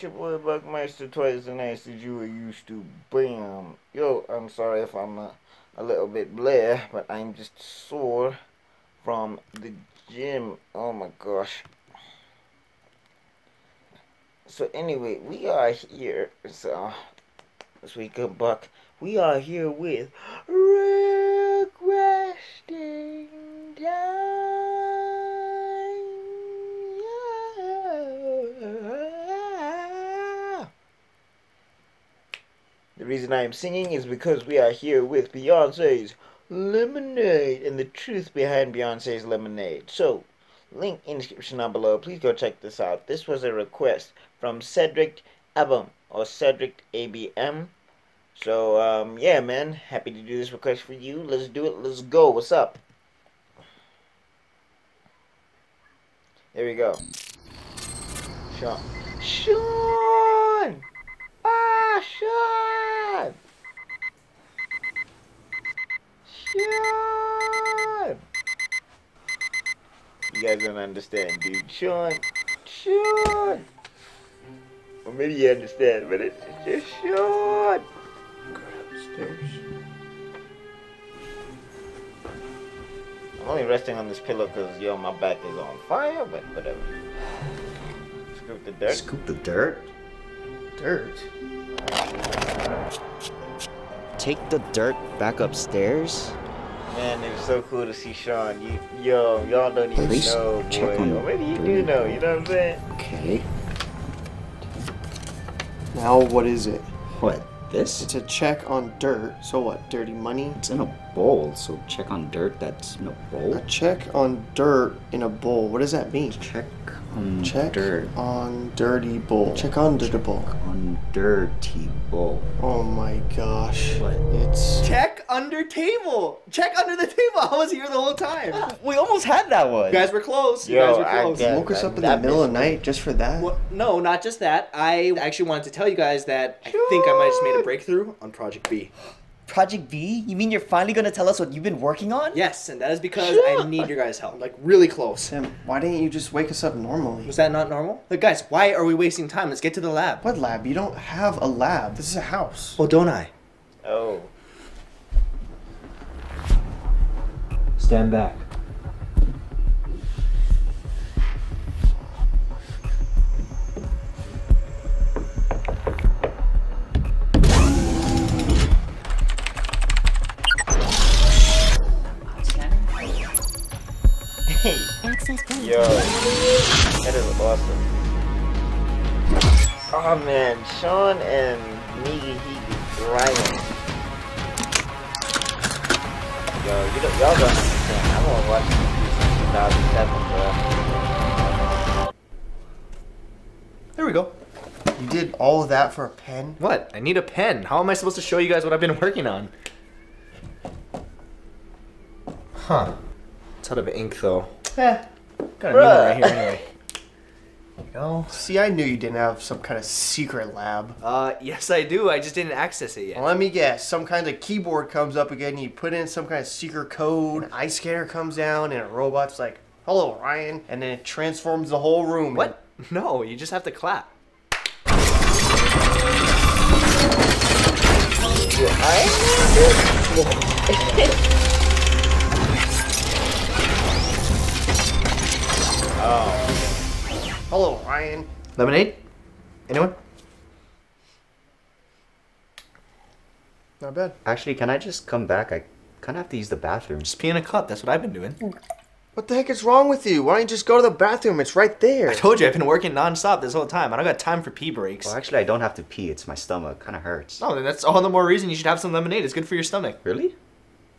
Village your boy BuckMeister twice as nice as you were used to. Bam. Yo, I'm sorry if I'm a, a little bit blare, but I'm just sore from the gym. Oh my gosh. So anyway, we are here. So this week of Buck, we are here with requesting. Reason I am singing is because we are here with Beyonce's Lemonade and the truth behind Beyonce's Lemonade. So, link in description down below. Please go check this out. This was a request from Cedric Abum or Cedric ABM. So, um, yeah, man, happy to do this request for you. Let's do it. Let's go. What's up? There we go. Sean. Sean! Ah, Sean! Sean! You guys don't understand, dude. Sean! Sean! Well, maybe you understand, but it's just Sean! Upstairs. I'm only resting on this pillow because, yo, my back is on fire, but whatever. Scoop the dirt. Scoop the dirt. Dirt. Take the dirt back upstairs? Man, it was so cool to see Sean. You, yo, y'all don't even Please know, check boy. on Or maybe you dirt. do know, you know what I'm saying? Okay. Now what is it? What? This? It's a check on dirt. So what? Dirty money? It's in a bowl, so check on dirt that's in a bowl? A check on dirt in a bowl. What does that mean? Check on Check dirt. on dirty bowl. Check on dirty bowl. On dirty bowl. Oh my gosh. What? It's Check under table. Check under the table. I was here the whole time. We almost had that one. You guys were close. You guys were I close. get- woke us up in the middle of the night just for that. Well, no, not just that. I actually wanted to tell you guys that I think I might have just made a breakthrough on Project B. Project V? You mean you're finally gonna tell us what you've been working on? Yes, and that is because I need your guys' help. Like, really close. Sam, why didn't you just wake us up normally? Was that not normal? Look, guys, why are we wasting time? Let's get to the lab. What lab? You don't have a lab. This is a house. Well, don't I? Oh. Stand back. Awesome. Oh man, Sean and Nigga he grinding. Yo, you don't, y'all don't understand. I'm gonna watch this since 2007, bro. There we go. You did all of that for a pen? What? I need a pen. How am I supposed to show you guys what I've been working on? Huh. It's out of ink, though. Eh. Got a new one right here anyway. There you go. See, I knew you didn't have some kind of secret lab. Uh, yes, I do. I just didn't access it yet. Well, let me guess. Some kind of keyboard comes up again. You put in some kind of secret code. An ice scanner comes down, and a robot's like, "Hello, Ryan," and then it transforms the whole room. What? No, you just have to clap. Hello, Ryan. Lemonade? Anyone? Not bad. Actually, can I just come back? I kind of have to use the bathroom. Just pee in a cup. That's what I've been doing. What the heck is wrong with you? Why don't you just go to the bathroom? It's right there. I told you I've been working nonstop this whole time. I don't got time for pee breaks. Well, actually, I don't have to pee. It's my stomach. Kind of hurts. No, then that's all the more reason you should have some lemonade. It's good for your stomach. Really?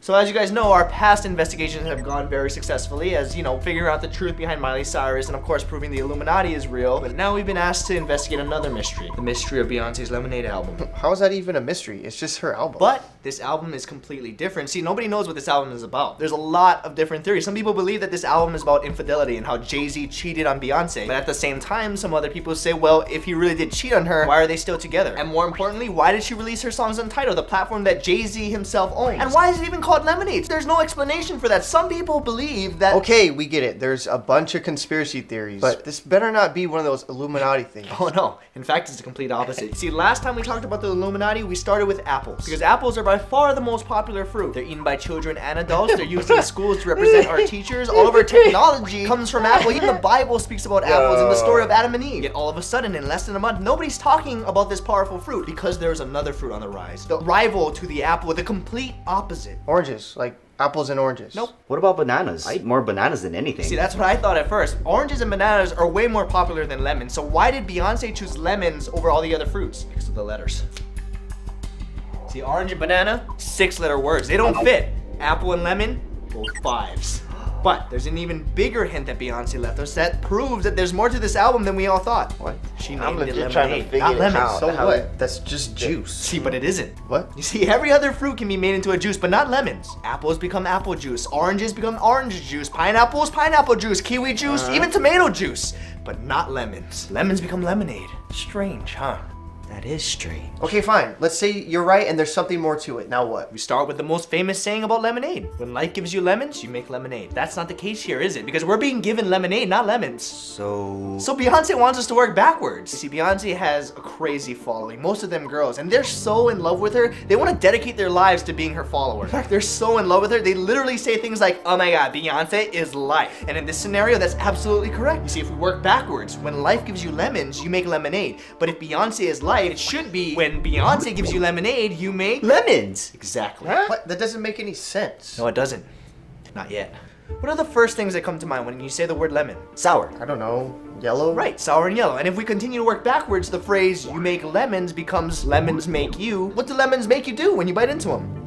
So as you guys know, our past investigations have gone very successfully as, you know, figuring out the truth behind Miley Cyrus and of course proving the Illuminati is real. But now we've been asked to investigate another mystery. The mystery of Beyonce's Lemonade album. How is that even a mystery? It's just her album. But this album is completely different. See, nobody knows what this album is about. There's a lot of different theories. Some people believe that this album is about infidelity and how Jay-Z cheated on Beyonce. But at the same time, some other people say, well, if he really did cheat on her, why are they still together? And more importantly, why did she release her songs on Tidal, the platform that Jay-Z himself owns? And why is it even called Lemonade? There's no explanation for that. Some people believe that Okay, we get it. There's a bunch of conspiracy theories, but this better not be one of those Illuminati things. Oh no, in fact it's the complete opposite. See, last time we talked about the Illuminati, we started with apples. Because apples are by far the most popular fruit. They're eaten by children and adults, they're used in schools to represent our teachers. All of our technology comes from apple. Even the Bible speaks about apples in the story of Adam and Eve. Yet all of a sudden, in less than a month, nobody's talking about this powerful fruit because there's another fruit on the rise. The rival to the apple, the complete opposite. Oranges, like apples and oranges. Nope. What about bananas? I eat more bananas than anything. See, that's what I thought at first. Oranges and bananas are way more popular than lemons. So why did Beyonce choose lemons over all the other fruits? Because of the letters. See, orange and banana, six letter words. They don't fit. Apple and lemon, both fives. But there's an even bigger hint that Beyonce left us that proves that there's more to this album than we all thought. What? She I'm named it legit trying to lemonade, figure not it lemons. out. So How- what? That's just juice. See, but it isn't. What? You see, every other fruit can be made into a juice, but not lemons. Apples become apple juice, oranges become orange juice, pineapples pineapple juice, kiwi juice, uh-huh. even tomato juice, but not lemons. Lemons become lemonade. Strange, huh? That is strange. Okay, fine. Let's say you're right and there's something more to it. Now what? We start with the most famous saying about lemonade. When life gives you lemons, you make lemonade. That's not the case here, is it? Because we're being given lemonade, not lemons. So. So Beyonce wants us to work backwards. You see, Beyonce has a crazy following, most of them girls, and they're so in love with her, they want to dedicate their lives to being her follower. In fact, they're so in love with her, they literally say things like, oh my god, Beyonce is life. And in this scenario, that's absolutely correct. You see, if we work backwards, when life gives you lemons, you make lemonade. But if Beyonce is life, it should be when Beyonce gives you lemonade, you make Lemons! Exactly. What? That doesn't make any sense. No, it doesn't. Not yet. What are the first things that come to mind when you say the word lemon? Sour. I don't know. Yellow? Right, sour and yellow. And if we continue to work backwards, the phrase you make lemons becomes lemons make you. What do lemons make you do when you bite into them?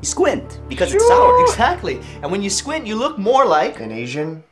You squint because it's sour. Exactly. And when you squint, you look more like. An Asian?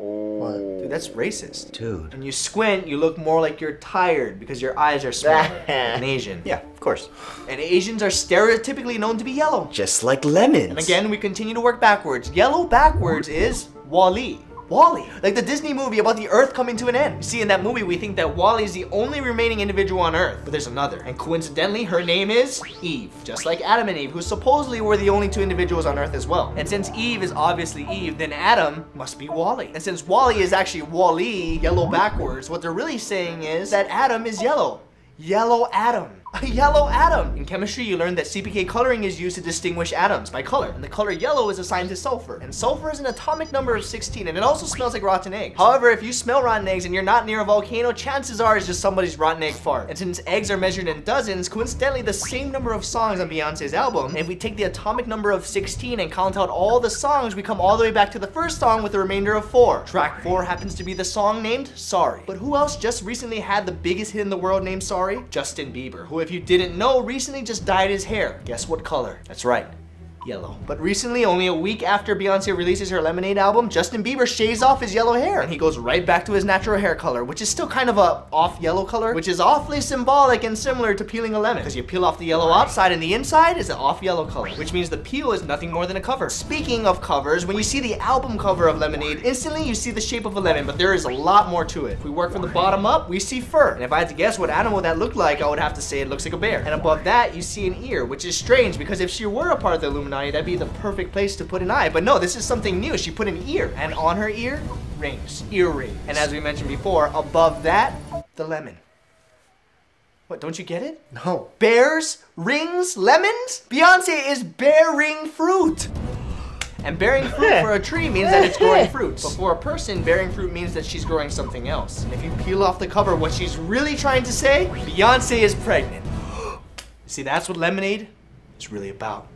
Oh. Dude, that's racist. Dude. When you squint, you look more like you're tired because your eyes are smaller. an Asian. Yeah, of course. And Asians are stereotypically known to be yellow. Just like lemons. And again, we continue to work backwards. Yellow backwards is Wally. WALL-E, like the Disney movie about the Earth coming to an end. You see, in that movie, we think that WALL-E is the only remaining individual on Earth, but there's another. And coincidentally, her name is Eve, just like Adam and Eve, who supposedly were the only two individuals on Earth as well. And since Eve is obviously Eve, then Adam must be WALL-E. And since WALL-E is actually Wally, yellow backwards, what they're really saying is that Adam is yellow. Yellow atom. A yellow atom. In chemistry, you learned that CPK coloring is used to distinguish atoms by color. And the color yellow is assigned to sulfur. And sulfur is an atomic number of 16, and it also smells like rotten eggs. However, if you smell rotten eggs and you're not near a volcano, chances are it's just somebody's rotten egg fart. And since eggs are measured in dozens, coincidentally, the same number of songs on Beyonce's album, if we take the atomic number of 16 and count out all the songs, we come all the way back to the first song with a remainder of four. Track four happens to be the song named Sorry. But who else just recently had the biggest hit in the world named Sorry? Justin Bieber, who if you didn't know, recently just dyed his hair. Guess what color? That's right. Yellow. But recently, only a week after Beyonce releases her Lemonade album, Justin Bieber shaves off his yellow hair and he goes right back to his natural hair color, which is still kind of a off yellow color, which is awfully symbolic and similar to peeling a lemon. Because you peel off the yellow outside and the inside is an off yellow color, which means the peel is nothing more than a cover. Speaking of covers, when you see the album cover of Lemonade, instantly you see the shape of a lemon, but there is a lot more to it. If we work from the bottom up, we see fur. And if I had to guess what animal that looked like, I would have to say it looks like a bear. And above that, you see an ear, which is strange because if she were a part of the Illuminati, that'd be the perfect place to put an eye. But no, this is something new. She put an ear, and on her ear, rings, earring. And as we mentioned before, above that, the lemon. What, don't you get it? No. Bears, rings, lemons? Beyonce is bearing fruit. And bearing fruit for a tree means that it's growing fruits. But for a person, bearing fruit means that she's growing something else. And if you peel off the cover, what she's really trying to say, Beyonce is pregnant. See, that's what lemonade is really about.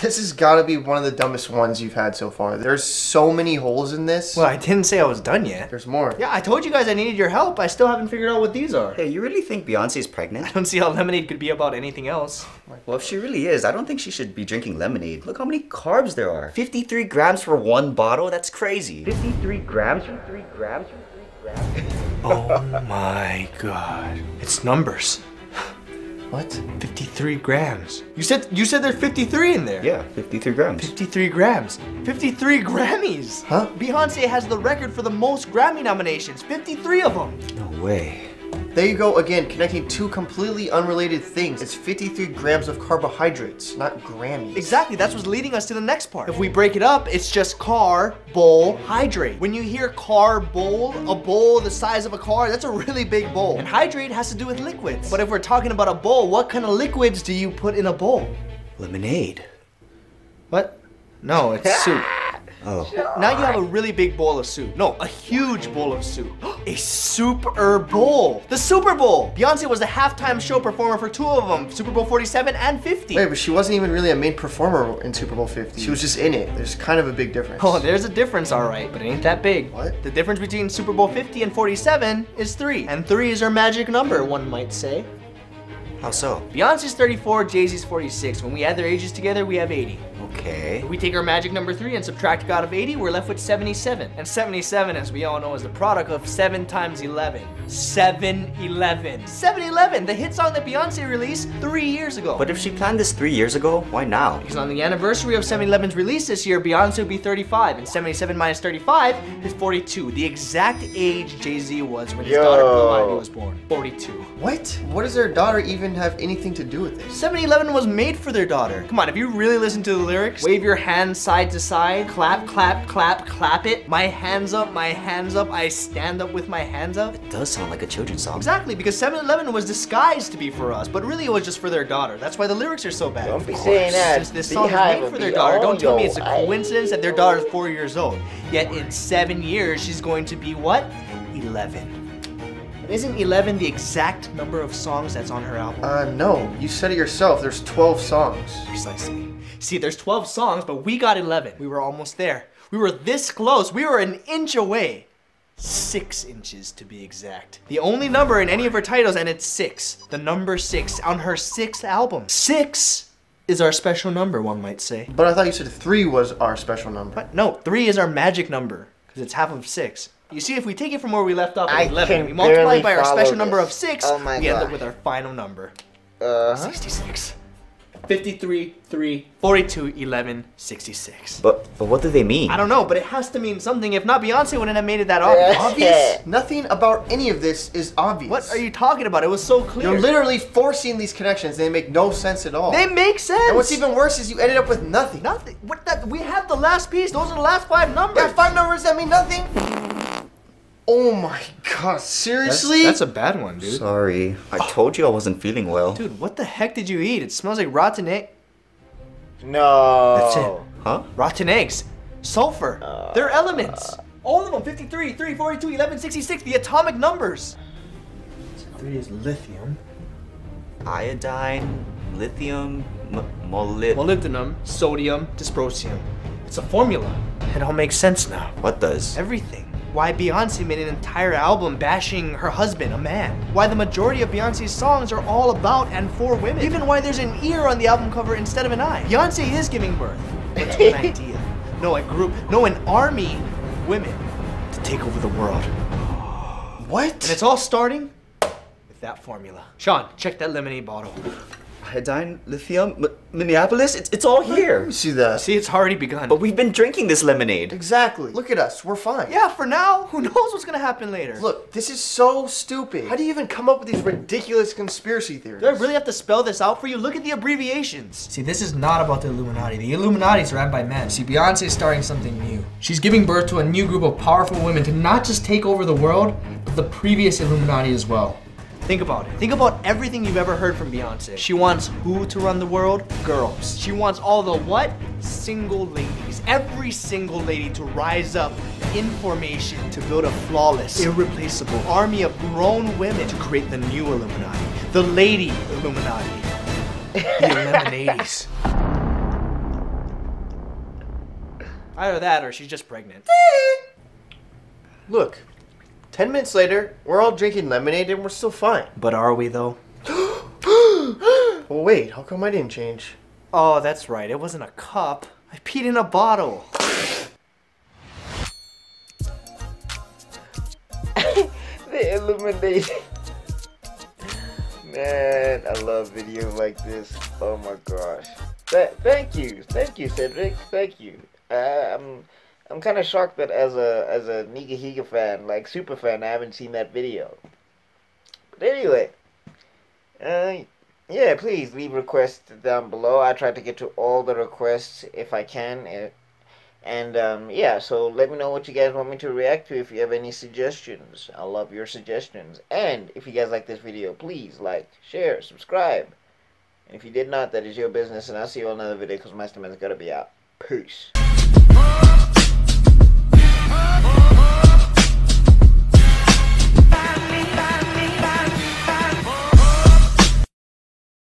This has got to be one of the dumbest ones you've had so far. There's so many holes in this. Well, I didn't say I was done yet. There's more. Yeah, I told you guys I needed your help. I still haven't figured out what these are. Hey, you really think Beyonce's I pregnant? I don't see how lemonade could be about anything else. Well, if she really is, I don't think she should be drinking lemonade. Look how many carbs there are. 53 grams for one bottle? That's crazy. 53 grams for 3 grams for 3 grams? Oh my god. It's numbers. What? 53 grams. You said you said there's 53 in there. Yeah, 53 grams. 53 grams. 53 Grammys. Huh? Beyonce has the record for the most Grammy nominations. 53 of them. No way. There you go again, connecting two completely unrelated things. It's 53 grams of carbohydrates, not Grammys. Exactly, that's what's leading us to the next part. If we break it up, it's just car, bowl, hydrate. When you hear car, bowl, a bowl the size of a car, that's a really big bowl. And hydrate has to do with liquids. But if we're talking about a bowl, what kind of liquids do you put in a bowl? Lemonade. What? No, it's soup. Oh. Now you have a really big bowl of soup. No, a huge bowl of soup. a Super Bowl. The Super Bowl. Beyonce was the halftime show performer for two of them, Super Bowl 47 and 50. Wait, but she wasn't even really a main performer in Super Bowl 50. She was just in it. There's kind of a big difference. Oh, there's a difference, all right, but it ain't that big. What? The difference between Super Bowl 50 and 47 is three. And three is her magic number, one might say. How so? Beyonce's 34, Jay-Z's 46. When we add their ages together, we have 80. Okay. If we take our magic number 3 and subtract it out of 80, we're left with 77. And 77, as we all know, is the product of 7 times 11. 7-Eleven. 7-Eleven, the hit song that Beyonce released three years ago. But if she planned this three years ago, why now? Because on the anniversary of 7-Eleven's release this year, Beyonce will be 35, and 77 minus 35 is 42. The exact age Jay-Z was when his Yo. daughter Blue Ivy was born. 42. What? What does their daughter even have anything to do with this? 7-Eleven was made for their daughter. Come on, if you really listen to the lyrics, wave your hands side to side, clap, clap, clap, clap it. My hands up, my hands up, I stand up with my hands up. It does sound like a children's song. Exactly, because 7-Eleven was disguised to be for us, but really it was just for their daughter. That's why the lyrics are so bad. Don't be saying that. Since this song is made for their daughter, don't tell me it's a coincidence that their daughter is four years old. Yet in seven years, she's going to be what? 11. Isn't 11 the exact number of songs that's on her album? Uh, no. You said it yourself. There's 12 songs. Precisely. See, there's 12 songs, but we got 11. We were almost there. We were this close. We were an inch away. Six inches to be exact. The only number in any of her titles, and it's six. The number six on her sixth album. Six is our special number, one might say. But I thought you said 3 was our special number. But no, three is our magic number, because it's half of six. You see, if we take it from where we left off at 11, we multiply it by our follow special number this. of six, Oh my we end God. up with our final number. Uh-huh. 66. 53, 3, 42, 11, 66. But but what do they mean? I don't know, but it has to mean something. If not, Beyonce wouldn't have made it that obvious. obvious? Nothing about any of this is obvious. What are you talking about? It was so clear. You're literally forcing these connections. They make no sense at all. they make sense. and what's even worse is you ended up with nothing. nothing. What that? We have the last piece. Those are the last five numbers. Yeah, five numbers that mean nothing. Oh my god, seriously? That's a bad one, dude. Sorry. I told you I wasn't feeling well. Dude, what the heck did you eat? It smells like rotten egg. No. That's it. Huh? Rotten eggs. Sulfur. They're elements. All of them. 53, 3, 42, 11, 66. The atomic numbers. Three is lithium. Iodine, lithium, molybdenum. Molybdenum, sodium, dysprosium. It's a formula. It all makes sense now. What does? Everything. Why Beyonce made an entire album bashing her husband, a man. Why the majority of Beyonce's songs are all about and for women. Even why there's an ear on the album cover instead of an eye. Beyonce is giving birth but to an idea. No, a group, no, an army of women to take over the world. what? And it's all starting with that formula. Sean, check that lemonade bottle. Iodine, lithium, M- Minneapolis. It's it's all here. Let me see that. See, it's already begun. But we've been drinking this lemonade. Exactly. Look at us. We're fine. yeah, for now, who knows what's gonna happen later? Look, this is so stupid. How do you even come up with these ridiculous conspiracy theories? Do I really have to spell this out for you? Look at the abbreviations. See, this is not about the Illuminati. The Illuminati is ran by men. See, Beyonce is starting something new. She's giving birth to a new group of powerful women to not just take over the world, but the previous Illuminati as well. Think about it. Think about everything you've ever heard from Beyonce. She wants who to run the world? Girls. She wants all the what? Single ladies. Every single lady to rise up in formation to build a flawless, irreplaceable army of grown women to create the new Illuminati. The Lady Illuminati. The Illuminades. Either that or she's just pregnant. Look, 10 minutes later, we're all drinking lemonade and we're still fine. But are we though? Well, wait, how come I didn't change? Oh, that's right. It wasn't a cup. I peed in a bottle. The illumination. Man, I love videos like this. Oh my gosh. Th- thank you, thank you, Cedric. Thank you. Uh, I'm kind of shocked that as a as a Niga Higa fan, like super fan, I haven't seen that video. But anyway, uh, yeah, please leave requests down below. I try to get to all the requests if I can. uh, And um, yeah, so let me know what you guys want me to react to if you have any suggestions. I love your suggestions. And if you guys like this video, please like, share, subscribe. And if you did not, that is your business. And I'll see you on another video because my stomach's gotta be out. Peace up.